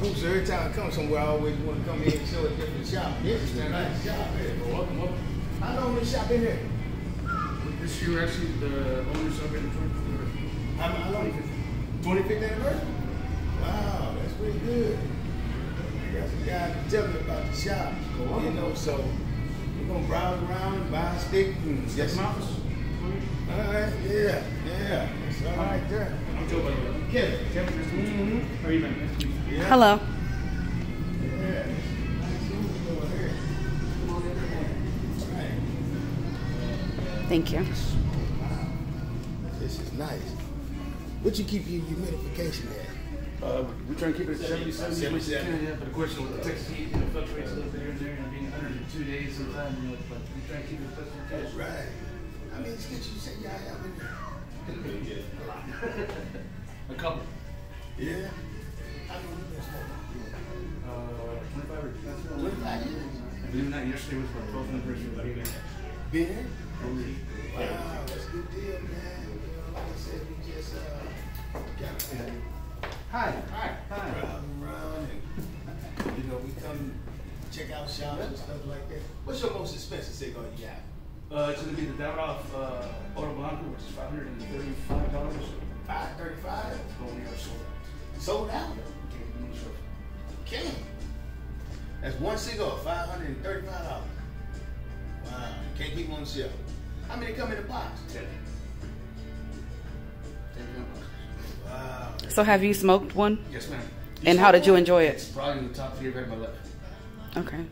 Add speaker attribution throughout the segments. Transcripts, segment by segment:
Speaker 1: got a cigar group, so every time I come somewhere, I always want to come in and show a different shop. This is a nice shop. Here.
Speaker 2: Welcome, welcome.
Speaker 1: How long been shop in here?
Speaker 2: This year, actually, the owner celebrated 24th.
Speaker 1: How, how long? 25th anniversary? Wow, that's pretty good. I got some guys to tell me about the shop. You know, so we're gonna browse around and buy a stick and get
Speaker 2: Yes,
Speaker 1: some.
Speaker 2: office.
Speaker 1: All right, yeah, yeah. That's all right there.
Speaker 2: I'm Joe, by the way.
Speaker 1: Kevin.
Speaker 2: Kevin, nice to meet you.
Speaker 1: Mm-hmm.
Speaker 2: How are you, man? Nice to meet you.
Speaker 1: Yeah.
Speaker 3: Hello.
Speaker 1: Yeah. Nice seeing you over here. All right.
Speaker 3: Thank you.
Speaker 1: This is nice. What you keep your humidification at?
Speaker 2: Uh, we try and keep it at 70, 70,
Speaker 1: 77.
Speaker 2: 70, yeah, but of course, with the Texas heat, you know, fluctuates a little bit here and there, and being 102 days sometimes, you know, but we try and keep it as best we can.
Speaker 1: That's right. How many sticks you say y'all have in there?
Speaker 2: A couple.
Speaker 1: Yeah.
Speaker 2: Believe it or not, yesterday was my 12th anniversary of being.
Speaker 1: Wow, that's a good deal, man. You know, like I said, we just uh got to
Speaker 2: Hi. Hi. Hi.
Speaker 1: you know we come check out shops stuff like that. What's your most expensive cigar you got?
Speaker 2: Uh, it's gonna be the Davidoff uh, Oro Blanco, which is five hundred and thirty-five dollars.
Speaker 1: Five thirty-five.
Speaker 2: Only our sold out.
Speaker 1: Sold out. King. That's one cigar, five hundred and thirty-five dollars. Wow, can't keep them on the shelf. How many come in the box?
Speaker 2: Ten. Ten pounds.
Speaker 1: Wow.
Speaker 3: So, have you smoked one?
Speaker 2: Yes, ma'am.
Speaker 3: And how did you enjoy
Speaker 2: It's
Speaker 3: it?
Speaker 2: probably in the top three I've had in my life.
Speaker 3: Okay.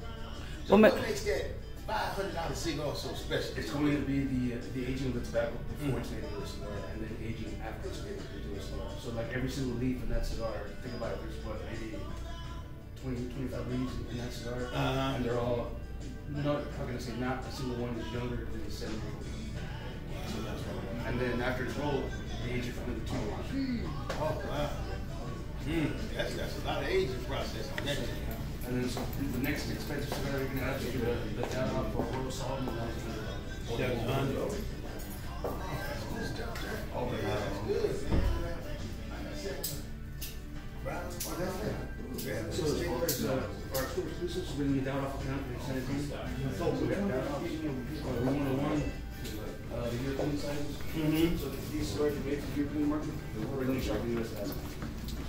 Speaker 1: So
Speaker 3: Well, ma-
Speaker 1: what makes that five hundred dollar cigar so special?
Speaker 2: It's going to be the uh, the aging of the tobacco before it's made into a cigar, and then aging after it's made into a cigar. So like every single leaf in that cigar, think about it. There's what maybe 20, 25 leaves in that cigar,
Speaker 1: Uh-huh.
Speaker 2: and they're all not. How can I say? Not a single one is younger than the seven. So that's why. And then after it's rolled, they age it for another two years.
Speaker 1: Oh wow. Hmm, that's that's a lot of aging process on that thing.
Speaker 2: And then so the next expensive cigar you're gonna have is the the Davidoff for Royal and that's gonna all the So as far as uh, our school gonna be Davidoff account for San Antonio. So we got Davidoff, uh, one oh one, uh, the European sizes.
Speaker 1: Mhm.
Speaker 2: So these are made for the European market. We're in the US.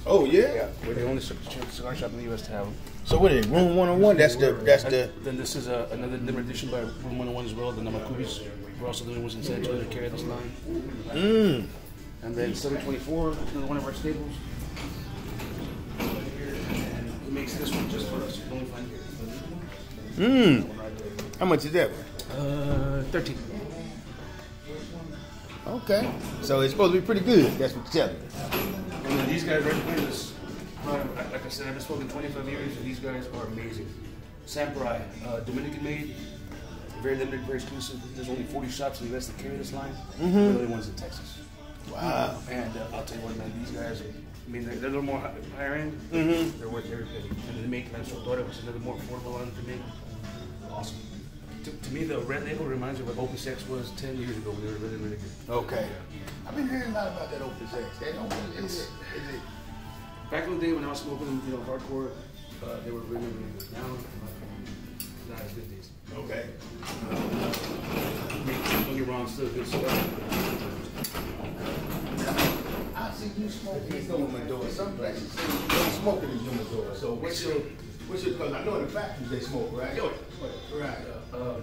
Speaker 1: Oh yeah.
Speaker 2: We're the only cigar shop in the US to have them.
Speaker 1: So what is it? Room one on one? That's the that's the.
Speaker 2: Then this is uh, another limited edition by Room 101 as well, the Namakubis. We're also doing ones in San Antonio to carry this line.
Speaker 1: Mmm.
Speaker 2: And then 724, another one of our staples. Makes this one just for us. You can only find here.
Speaker 1: Mmm. How much is that?
Speaker 2: Uh, 13.
Speaker 1: Okay. So it's supposed to be pretty good. That's what you're telling me.
Speaker 2: And then these guys right us, uh, like I said, I've been smoking 25 years, and these guys are amazing. Samurai, uh, Dominican made, very limited, very exclusive. There's only 40 shops in the US that carry this line. We're the only ones in Texas.
Speaker 1: Wow.
Speaker 2: And uh, I'll tell you what, man, these guys, I mean, they're, they're a little more hi- higher end.
Speaker 1: Mhm.
Speaker 2: They're worth every penny. And then they make Lanzadora, which is another more affordable one to me. Awesome. To, to me, the red label reminds me of what Opus X was 10 years ago when they were really, really good.
Speaker 1: Okay. I've been hearing a lot about that Opus X. That Opus is it? Is it?
Speaker 2: Back in the day when I was smoking, you know, hardcore, uh, they were really, really good. Now, not as good these.
Speaker 1: Okay.
Speaker 2: Don't get me wrong, still good stuff.
Speaker 1: I see you smoking in humidor. Some places say you don't smoke in the humidor. So what's your what's your? Because I know in the factories they smoke, right?
Speaker 2: Oh,
Speaker 1: Right.
Speaker 2: Uh,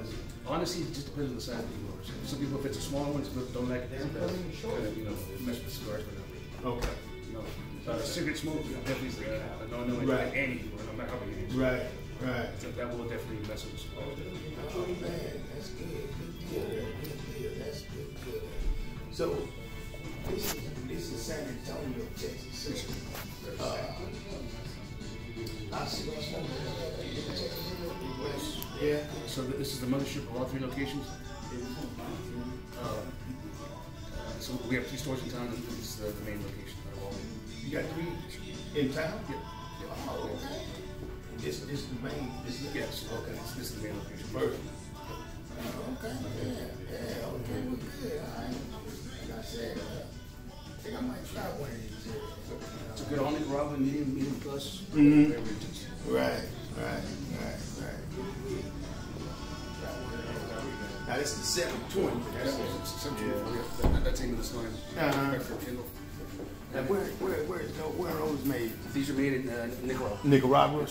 Speaker 2: honestly, it just depends on the size of the humidor. Some people, if it's a small one, it's good, don't like it. It's best. Kind of, you know, mess with cigars, but not really.
Speaker 1: Okay.
Speaker 2: You know, uh, cigarette smoke, definitely, uh, no, no,
Speaker 1: Right.
Speaker 2: like any people, no matter how big it is.
Speaker 1: Right. Right.
Speaker 2: That, that will definitely mess with the cigar.
Speaker 1: Oh man, that's good. Good deal. Good deal. That's good. Good. So this is this is San Antonio, Texas. Uh, I see what's going on.
Speaker 2: Yeah. So this is the mothership of all three locations. Uh, so we have two stores in town, and this is the, main location.
Speaker 1: You got three in town? Oh, okay. This, this is the main, this is, the,
Speaker 2: Yes, okay, this, this is the main location.
Speaker 1: Oh, okay, yeah, yeah, okay, well, good, all right. Like I said, uh, think I might try one of these. uh,
Speaker 2: It's a good all Nicaraguan medium, medium plus.
Speaker 1: Mhm.
Speaker 2: beverages.
Speaker 1: Right, right, right, right. Now this is seven twenty.
Speaker 2: That's it's essentially yeah. that, that's aim of the line.
Speaker 1: Uh-huh.
Speaker 2: For
Speaker 1: where, where, where, is where are those made?
Speaker 2: These are made in uh, Nicaragua.
Speaker 1: Nicaragua.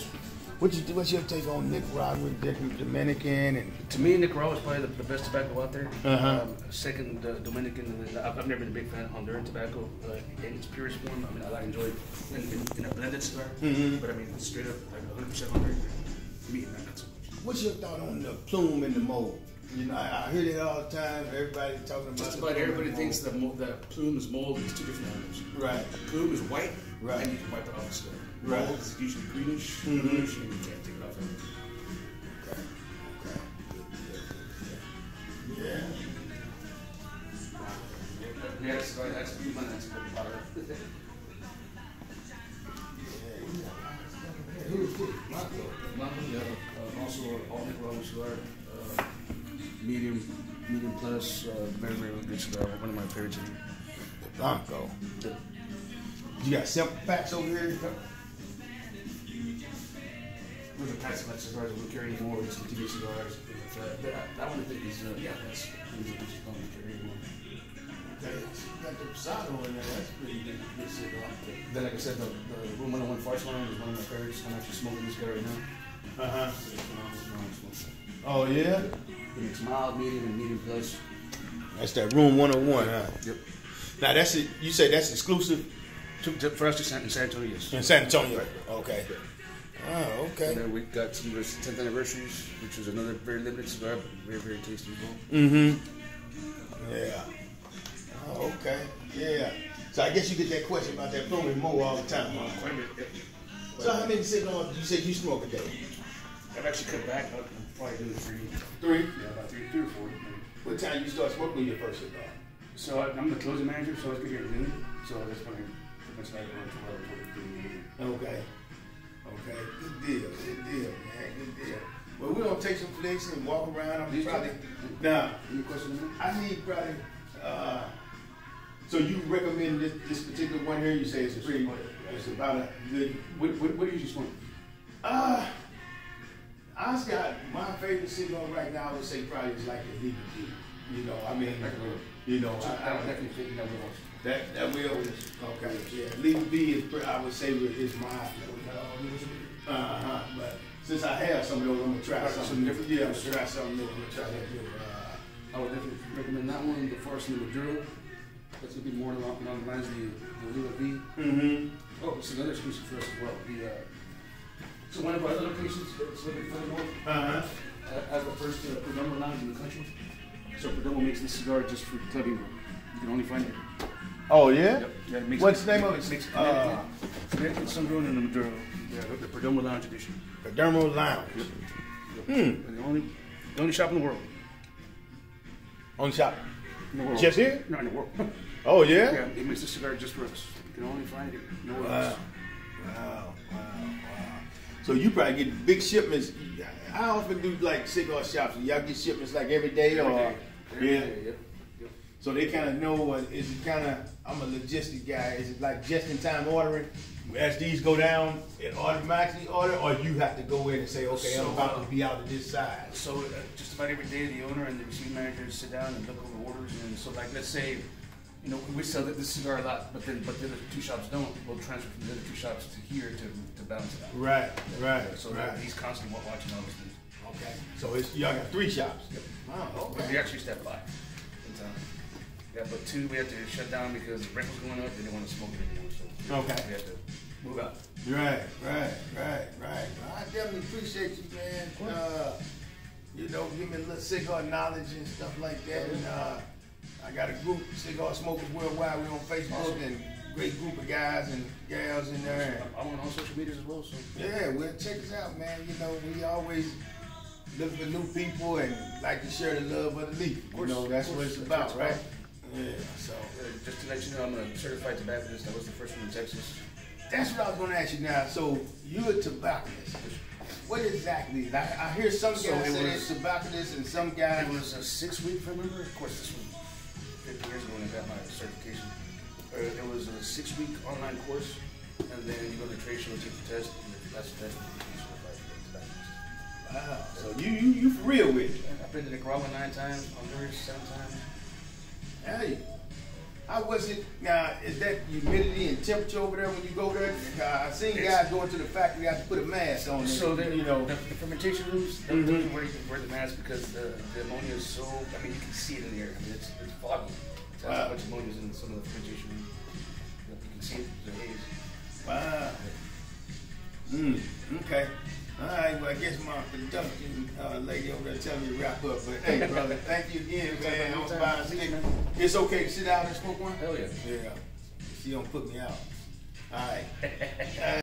Speaker 1: What you, what's your take on nick Nicaragua, Dominican, and
Speaker 2: To me, Nicaragua is probably the, the best tobacco out there.
Speaker 1: Uh-huh.
Speaker 2: Um, second, uh, Dominican. and I've, I've never been a big fan of Honduran tobacco uh, in its purest form. I mean, I enjoy it in, in, in a blended cigar.
Speaker 1: Mhm.
Speaker 2: But I mean, straight up, like 100% Honduran. Me, not, not so much.
Speaker 1: what's your thought on the plume and the mold? You know, I, I hear that all the time. Everybody talking about
Speaker 2: Just
Speaker 1: the
Speaker 2: about everybody thinks mo- that plume is mold. It's two different animals.
Speaker 1: Right.
Speaker 2: The Plume is white,
Speaker 1: Right.
Speaker 2: and you can wipe it off the cigar.
Speaker 1: Right.
Speaker 2: Mold is usually greenish,
Speaker 1: Mhm.
Speaker 2: bluish, and you can't take it off. Ever.
Speaker 1: Okay. Okay. Yeah.
Speaker 2: Yeah, that's right. That's pretty much that's a good it.
Speaker 1: Who's this? Marco.
Speaker 2: Blanco, yeah. Uh, also, all Nicaraguan cigar, uh, medium, medium plus, uh, very, very good cigar. One of my favorites. in.
Speaker 1: Blanco.
Speaker 2: The-
Speaker 1: You got simple packs over here?
Speaker 2: Those are packs of like cigars that we carry more. It's the TV cigars. things like That, that, that one I think is, uh, yeah, that's these are just going to carry more.
Speaker 1: Okay. Got the Posado in there. That's pretty good, good cigar.
Speaker 2: Then, like I said, the, the Room 101 Farce line is one of my favorites. I'm actually smoking this guy right now.
Speaker 1: Uh-huh.
Speaker 2: It's phenomenal, phenomenal smoke.
Speaker 1: Oh, yeah?
Speaker 2: It's mild, medium, and medium plus.
Speaker 1: That's that room 101, huh?
Speaker 2: Yep.
Speaker 1: Now, that's it. You say that's exclusive
Speaker 2: To, to, for us to San, in San Antonio,
Speaker 1: in San Antonio? Okay. Oh,
Speaker 2: And
Speaker 1: okay.
Speaker 2: then we got some of his 10th anniversaries, which is another very limited cigar, very, very tasty as well.
Speaker 1: Mm-hmm. Yeah. Oh, okay. Yeah. So I guess you get that question about that plume and mo all the time, huh?
Speaker 2: Quite a bit, yep.
Speaker 1: So how many cigars you said you smoke a day?
Speaker 2: I've actually cut back. I'm probably doing three.
Speaker 1: Three.
Speaker 2: Yeah, about three, three or four. maybe.
Speaker 1: What time you start smoking your first cigar?
Speaker 2: So I, I'm the closing manager, so I get here at noon. So that's when I pretty much like around 12 hours work doing the
Speaker 1: Okay. Okay. Good deal. Good deal, man. Good deal. Well, we're gonna take some flicks and walk around. I'm probably now.
Speaker 2: Any questions on?
Speaker 1: I need probably. Uh, so you recommend this, this particular one here? You say it's pretty. It's about a good.
Speaker 2: What, what, what do you smoke?
Speaker 1: Uh, I got my favorite cigar right now. I would say probably is like a League You know, I mean, you know, I,
Speaker 2: I definitely think that also.
Speaker 1: That that will. Okay, yeah. League B is I would say is my. Uh huh. But since I have some of those, I'm gonna try
Speaker 2: Right,
Speaker 1: something
Speaker 2: some
Speaker 1: different. Yeah, I'm gonna try something new. I'm gonna try that new. Uh,
Speaker 2: I would definitely recommend that one, the Farce and the Maduro. That's gonna be more along, along the lines of the, the V.
Speaker 1: mm-hmm.
Speaker 2: Oh, it's another exclusive for us as well. The, uh, so one of our other locations, it's a little bit further north,
Speaker 1: Uh huh.
Speaker 2: uh, as the first uh, Perdomo lounge in the country. So Perdomo makes this cigar just for clubbing. You can only find it.
Speaker 1: Oh yeah.
Speaker 2: Yep. Yeah,
Speaker 1: What's the name of
Speaker 2: it? Makes
Speaker 1: Uh,
Speaker 2: Connecticut, Connecticut and the Maduro. Yeah, the, the Perdomo Lounge edition.
Speaker 1: the Perdomo Lounge.
Speaker 2: Yep.
Speaker 1: Hmm.
Speaker 2: And the only, the only shop in the world.
Speaker 1: On shop.
Speaker 2: In the world.
Speaker 1: Just here?
Speaker 2: No, in the world.
Speaker 1: Oh yeah.
Speaker 2: yeah, it makes this cigar just for us. You can only find it nowhere
Speaker 1: Wow.
Speaker 2: else.
Speaker 1: Wow. Wow. Wow. So you probably get big shipments. How often do like cigar shops? Y'all get shipments like every day
Speaker 2: Every
Speaker 1: or?
Speaker 2: day. Every
Speaker 1: Yeah.
Speaker 2: day, yep.
Speaker 1: So they kind of know. Uh, is it kind of? I'm a logistic guy. Is it like just in time ordering? As these go down, it automatically order, or you have to go in and say, okay, I'm about
Speaker 2: uh,
Speaker 1: to be out of this side.
Speaker 2: So uh, just about every day, the owner and the receiving manager sit down and look over orders. And so, like, let's say, you know, we sell this cigar a lot, but then but the other two shops don't. We'll transfer from the other two shops to here to, to balance it out.
Speaker 1: Right. Right.
Speaker 2: So
Speaker 1: right.
Speaker 2: that he's constantly watching all those things.
Speaker 1: Okay. So it's y'all got three shops.
Speaker 2: Yep.
Speaker 1: Wow.
Speaker 2: But we actually step by in town. Yeah, but two we have to shut down because the rent was going up. They didn't want to smoke it anymore. So
Speaker 1: Okay.
Speaker 2: we had to move out.
Speaker 1: Right, right, right, right. Well, I definitely appreciate you, man. Uh, you know, give me a little cigar knowledge and stuff like that. And uh, I got a group, Cigar Smokers Worldwide. We're on Facebook
Speaker 2: Awesome.
Speaker 1: and great group of guys and gals in there.
Speaker 2: I'm I'm on all social media as well. So
Speaker 1: Yeah, well, check us out, man. You know, we always, look for new people and like to share the love of the leaf. You know, that's what it's about, right? Yeah. So
Speaker 2: Uh, just to let you know, I'm a certified tobacconist. I was the first one in Texas.
Speaker 1: that's what I was going to ask you now. So you're a tobacconist. What exactly? I, I hear some guys
Speaker 2: So
Speaker 1: say
Speaker 2: was-
Speaker 1: they're and some guys.
Speaker 2: It was a six week, if I remember. Of course, this was 50 years ago when I got my certification. Uh, it was a six week online course, and then you go to the trade show, take the test, and if you pass the test, you certified tobacconist.
Speaker 1: Wow. So you you you for real with it?
Speaker 2: I've been to Nicaragua nine times, Honduras seven times.
Speaker 1: Hey, how was it? Now, is that humidity and temperature over there when you go there? Uh, I seen
Speaker 2: It's-
Speaker 1: guys going to the factory have to put a mask on.
Speaker 2: So then,
Speaker 1: you know.
Speaker 2: the, the fermentation rooms, those those are where you can wear the mask because the, the ammonia is so. I mean, you can see it in the air. I mean, it's, it's foggy. That's
Speaker 1: Wow.
Speaker 2: how much ammonia is in some of the fermentation rooms. You, know, you can see it. The haze.
Speaker 1: Wow. Mm, okay. All right. Well, I guess my production uh, lady over there telling me to wrap up. But hey, brother, thank you again, man. I'm buying stick. It's okay to sit down and smoke one.
Speaker 2: Hell yeah.
Speaker 1: Yeah. She don't put me out. All right.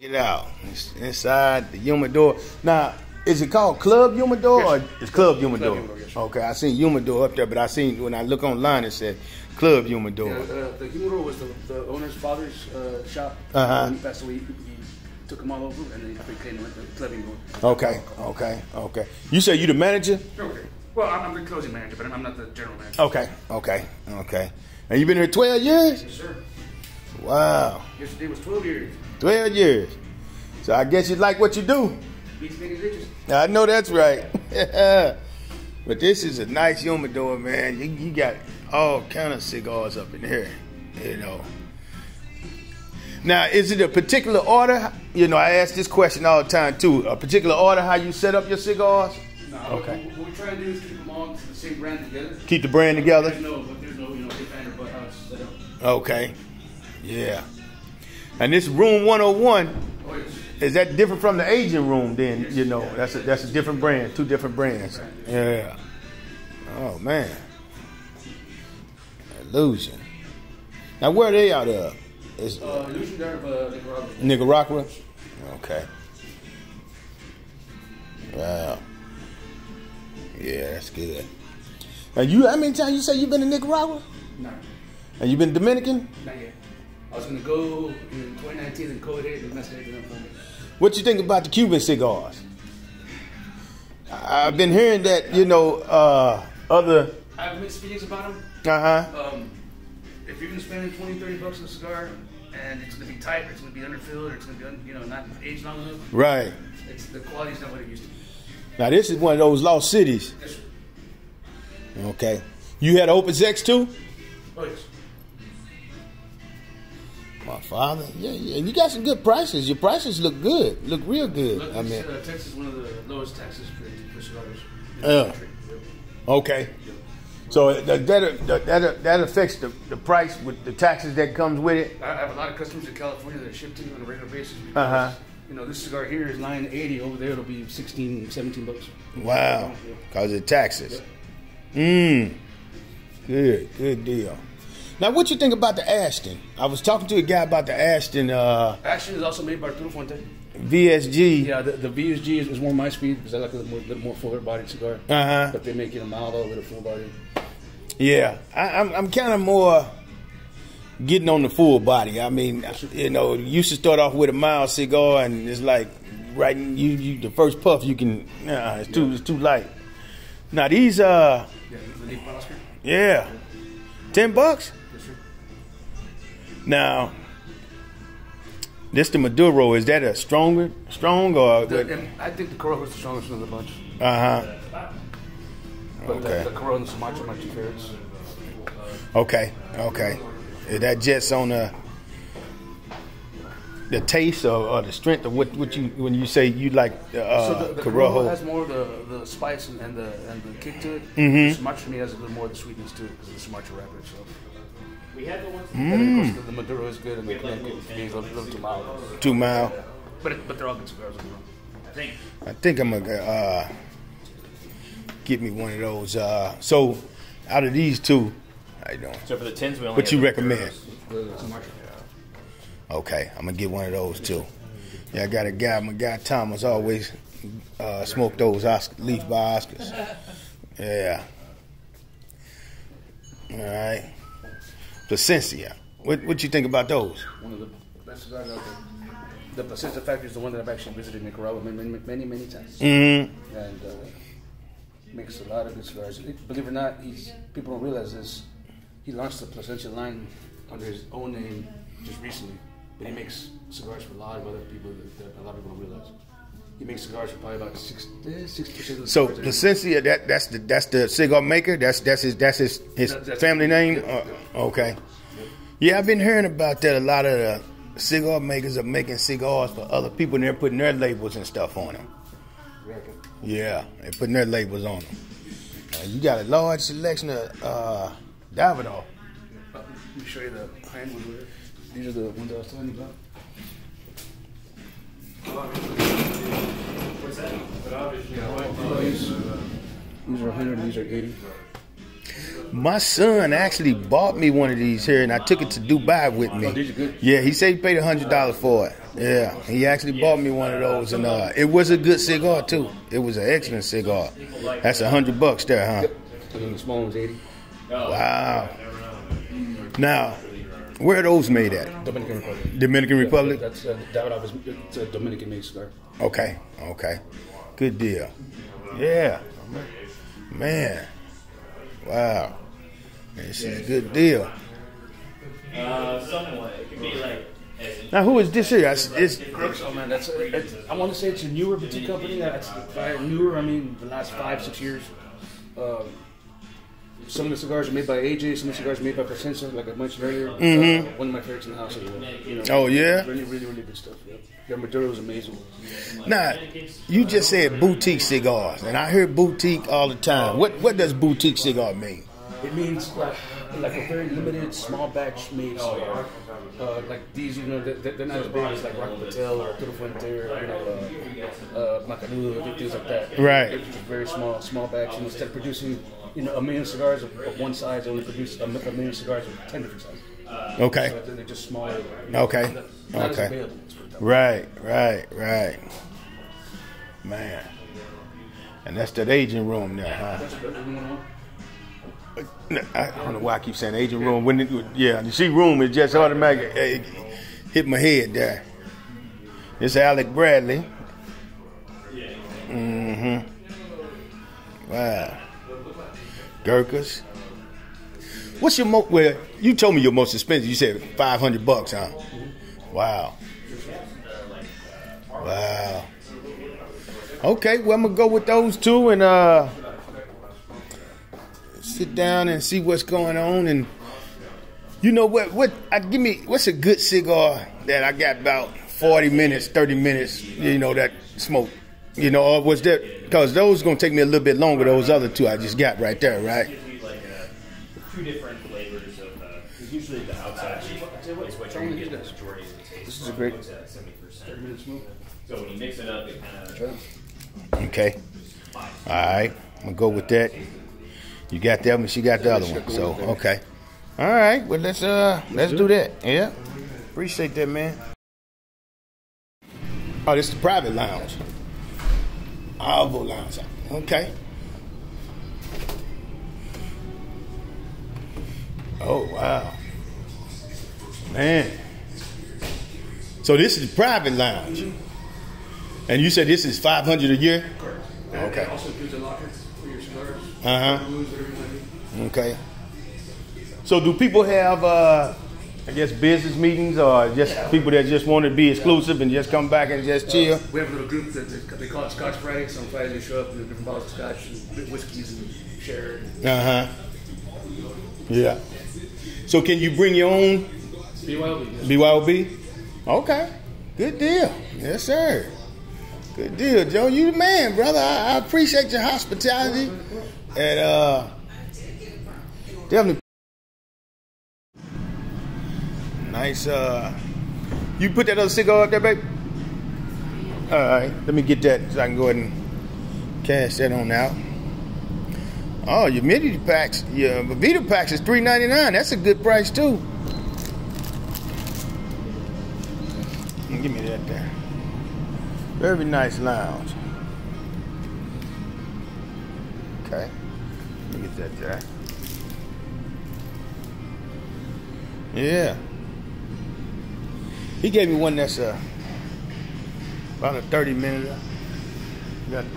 Speaker 1: Get out. It's inside the humidor. Now, is it called Club Humidor or it's Club Humidor?
Speaker 2: Humidor, yes,
Speaker 1: okay, I seen Humidor up there, but I seen when I look online it said Club Humidor.
Speaker 2: Yeah, uh, the humidor was the, the owner's father's uh, shop.
Speaker 1: Uh-huh.
Speaker 2: When he passed away, took them all over, and then he became the club humidor.
Speaker 1: Okay, okay, okay. You say you the manager?
Speaker 2: Okay. Well, I'm, I'm the closing manager, but I'm, not the general manager.
Speaker 1: Okay, okay, okay. And you've been here 12 years?
Speaker 2: Yes, sir.
Speaker 1: Wow,
Speaker 2: Yesterday was 12 years.
Speaker 1: 12 years. So I guess you like what you do.
Speaker 2: Beats niggas.
Speaker 1: I know that's right. but this is a nice humidor, man. You, you got all kind of cigars up in here, you know. Now, is it a particular order? You know, I ask this question all the time too. A particular order how you set up your cigars?
Speaker 2: No,
Speaker 1: Okay.
Speaker 2: What, what we try to do is keep them all to the same brand together.
Speaker 1: Keep the brand together.
Speaker 2: There's no, but there's no, you know, if or but how it's set up.
Speaker 1: Okay. Yeah. And this room 101
Speaker 2: Oh, yes.
Speaker 1: is that different from the aging room? Then you know that's a that's a different brand, two different brands. Yeah. Oh man. Illusione. Now where are they out of?
Speaker 2: Uh, Illusione Guard of uh, Nicaragua.
Speaker 1: Nicaragua? Okay. Wow. Yeah, that's good. Now you, how many times you say you've been to Nicaragua?
Speaker 2: No,
Speaker 1: And you've been Dominican?
Speaker 2: not yet. I was gonna go in 2019 and COVID hit and messed everything up for me.
Speaker 1: What you think about the Cuban cigars? I've been hearing that you know uh, other.
Speaker 2: I have mixed feelings about them.
Speaker 1: Uh huh.
Speaker 2: Um, if you're gonna spend 20, 30 bucks on a cigar, and it's gonna be tight, or it's gonna be underfilled, or it's gonna be, un, you know, not aged long enough,
Speaker 1: Right.
Speaker 2: it's, the quality's not what it used to be.
Speaker 1: Now this is one of those lost cities.
Speaker 2: Yes, sir.
Speaker 1: Okay. You had Opus X too?
Speaker 2: Oh, yes.
Speaker 1: My father. Yeah, yeah. You got some good prices. Your prices look good. Look real good.
Speaker 2: Look,
Speaker 1: I mean.
Speaker 2: uh, Texas is one of the lowest taxes for, for cigars. in
Speaker 1: Yeah.
Speaker 2: the country. Yep.
Speaker 1: Okay. So that that that, that affects the, the price with the taxes that comes with it.
Speaker 2: I have a lot of customers in California that ship to me on a regular basis. Because,
Speaker 1: Uh-huh.
Speaker 2: You know, this cigar here is 980. Over there, it'll be 16, 17 bucks.
Speaker 1: Wow. Cause of taxes. Mmm. Good. Good deal. Now, what you think about the Ashton? I was talking to a guy about the Ashton uh,
Speaker 2: Ashton is also made by Arturo Fuente.
Speaker 1: VSG.
Speaker 2: Yeah, the, the VSG is, is more my speed because I like a little more, little more fuller bodied cigar.
Speaker 1: Uh huh.
Speaker 2: But they make it a mild a little full body.
Speaker 1: Yeah, I, I'm I'm kind of more getting on the full body. I mean, you know, you used to start off with a mild cigar, and it's like right you you the first puff you can. Nah, it's too it's too light. Now these uh
Speaker 2: Yeah, the
Speaker 1: yeah, ten bucks.
Speaker 2: Yes.
Speaker 1: Now this the Maduro is that a stronger strong or
Speaker 2: The, and I think the Corojo is the strongest one of the bunch.
Speaker 1: uh huh
Speaker 2: But
Speaker 1: Okay.
Speaker 2: the, the Corojo and the Sumatra are my two favorites.
Speaker 1: okay okay is that just on the the taste or, or the strength of what what you when you say you like uh,
Speaker 2: so the, the
Speaker 1: Corojo?
Speaker 2: Has more of the, the spice and, and the and the kick to it.
Speaker 1: Mm-hmm.
Speaker 2: The Sumatra to me has a little more of the sweetness to it because of the Sumatra wrapper itself.
Speaker 4: We had the ones.
Speaker 2: And then of course the, the Maduro is good and the Connecticut is a little, little too mild.
Speaker 1: Two mile.
Speaker 2: But it, but they're all good cigars overall.
Speaker 4: I think.
Speaker 1: I think I'm gonna uh, get me one of those. Uh, so, out of these two, how you doing?
Speaker 4: So for the tens, we only.
Speaker 1: What you recommend?
Speaker 4: Maduros.
Speaker 2: The Sumatra.
Speaker 1: Okay, I'm gonna get one of those too. Yeah, I got a guy. My guy Thomas always uh, smoke those Oscar, leaf by Oscars. Yeah. All right. Plasencia. What what you think about those?
Speaker 2: One of the best cigars out there. The Plasencia Factory is the one that I've actually visited Nicaragua many, many, many, many times.
Speaker 1: Mm-hmm.
Speaker 2: and uh, makes a lot of good cigars. Believe it or not, he's people don't realize this. He launched the Plasencia line under his own name just recently, but he makes cigars for a lot of other people that, that a lot of people don't realize. He makes cigars for probably about six percent of the
Speaker 1: So
Speaker 2: cigars. that he-
Speaker 1: Plasencia, that that's the that's the cigar maker. That's that's his that's his his
Speaker 2: That- that's-
Speaker 1: family name.
Speaker 2: yeah,
Speaker 1: Uh, okay. Yeah, I've been hearing about that. A lot of the cigar makers are making cigars for other people, and they're putting their labels and stuff on them. Yeah, they're putting their labels on them. Uh, you got a large selection of uh, Davidoff.
Speaker 2: Uh, Let me show you the. These are the ones I was telling you about. These, these are 100 these are 80.
Speaker 1: My son actually bought me one of these here, and I took it to Dubai with me.
Speaker 2: Oh, did you? Good.
Speaker 1: Yeah, he said he paid hundred dollars for it. Yeah, he actually bought me one of those, and uh, it was a good cigar too. It was an excellent cigar. That's a hundred bucks there, huh?
Speaker 2: The small one's 80.
Speaker 1: Wow. Now, where are those made at?
Speaker 2: Dominican Republic.
Speaker 1: Dominican Republic.
Speaker 2: That's uh, Davidoff is it's a Dominican made cigar.
Speaker 1: Okay, okay, good deal. Yeah, man. Wow, this is a good deal.
Speaker 4: Uh, somewhat. It could be like.
Speaker 1: Now, who is this here? It's, it's
Speaker 2: Oh man, that's it's, I want to say it's a newer boutique company. That's by newer. I mean the last five six years. Um, some of the cigars are made by AJ. Some of the cigars are made by Plasencia, like I mentioned earlier. Uh, one of my favorites in the house as well. You know,
Speaker 1: Oh, yeah?
Speaker 2: really, really, really good stuff. Yeah. Their Maduro is amazing.
Speaker 1: Now, you just said boutique cigars, and I hear boutique all the time. What what does boutique cigar mean?
Speaker 2: It means like, like a very limited, small batch made cigar. Uh, like these, you know, they're, they're not as big as like Rocky Patel or Toro Fuente or you know, uh, uh, Macanudo, things like that.
Speaker 1: Right.
Speaker 2: They're just very small, small batch. And instead of producing, you know, a million cigars of, of one size, only produce a, a million cigars of ten different sizes.
Speaker 1: Okay,
Speaker 2: So they're just smaller.
Speaker 1: Okay.
Speaker 2: Not as
Speaker 1: Okay.
Speaker 2: available. let's put it that way.
Speaker 1: right, right, right. Man, and that's that aging room there, huh?
Speaker 2: That's what everyone wants.
Speaker 1: I don't know why I keep saying aging room. When it, yeah, you see room, it just automatically eh, hit my head there. It's Alec Bradley. Mm-hmm. Wow. Gurkhas. What's your most? Well, you told me your most expensive. You said five hundred bucks, huh? Wow. Wow. Okay, well I'm gonna go with those two and uh sit down and see what's going on and you know what what I give me what's a good cigar that I got about 40 minutes 30 minutes you know that smoke you know or was that because those gonna take me a little bit longer those other two I just got right there right?
Speaker 4: Usually like uh, two different flavors of. Uh, 'cause usually the outside is what you're gonna get the majority of the taste.
Speaker 2: This is a great-
Speaker 4: It's at seventy percent. So when you mix it up, it kind of.
Speaker 1: okay. All right. I'm gonna go with that. You got that one she got the other one. so okay. All right. Well let's uh let's do that. Yeah. Appreciate that man. Oh this is the private lounge Alvo lounge okay oh wow man so this is private lounge and you said this is 500 a year Okay.
Speaker 2: Also includes a locker for your cigars.
Speaker 1: uh-huh
Speaker 2: Blues, whatever you might need.
Speaker 1: Okay. So do people have, uh, I guess, business meetings or just people that just want to be exclusive and just come back and just chill?
Speaker 2: We have a little group that they, call it Scotch Friday. So on Fridays they show up with different bottles of scotch and whiskeys and share.
Speaker 1: Uh huh. Yeah. So can you bring your own
Speaker 2: BYOB.
Speaker 1: BYOB? Okay. Good deal. Yes, sir. Good deal, Joe. You the man, brother. I, I appreciate your hospitality. And uh definitely nice uh you put that other cigar up there, babe? Alright, let me get that so I can go ahead and cash that on out. Oh, your humidity packs, your Boveda packs is three ninety nine. That's a good price too. Give me that there. Very nice lounge. Okay. Look at that, there. Yeah. He gave me one that's uh, about a 30 minute. Got, yeah,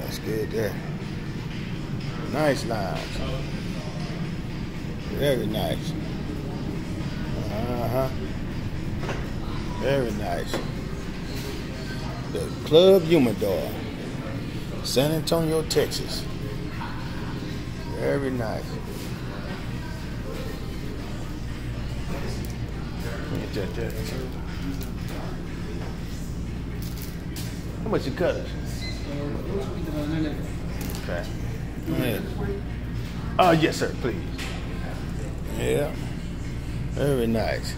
Speaker 1: that's good there. Nice lines. Very nice. Uh huh. Very nice. The Club Humidor, San Antonio, Texas. Very nice. How much you cut us? Okay. Yeah. Uh, oh, yes, sir, please. Yeah. Very nice.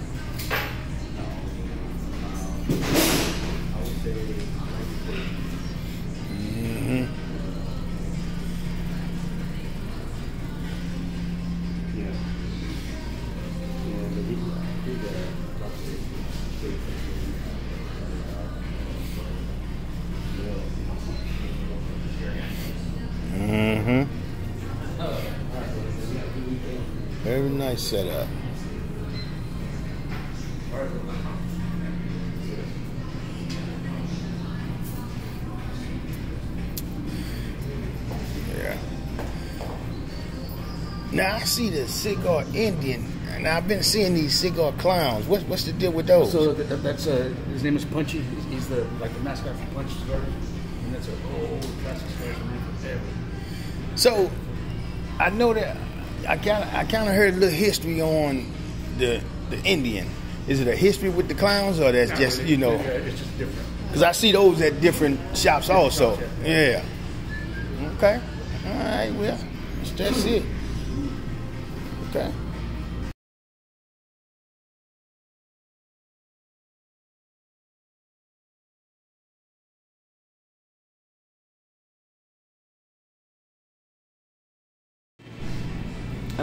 Speaker 1: Very nice setup. Yeah. Now I see the cigar Indian, and I've been seeing these cigar clowns. What, what's the deal with those?
Speaker 2: So th- th- that's uh, his name is Punchy. He's, he's the like the mascot for Punch Cigars, and that's a old classic cigar from forever.
Speaker 1: So, I know that I kind of I kind of heard a little history on the the Indian. Is it a history with the clowns, or that's just you know?
Speaker 2: It's just different.
Speaker 1: Because I see those at different shops also.
Speaker 2: shops,
Speaker 1: Yeah. Okay. All right. Well, that's it. Okay.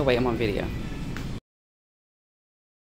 Speaker 3: Wait, I'm on video.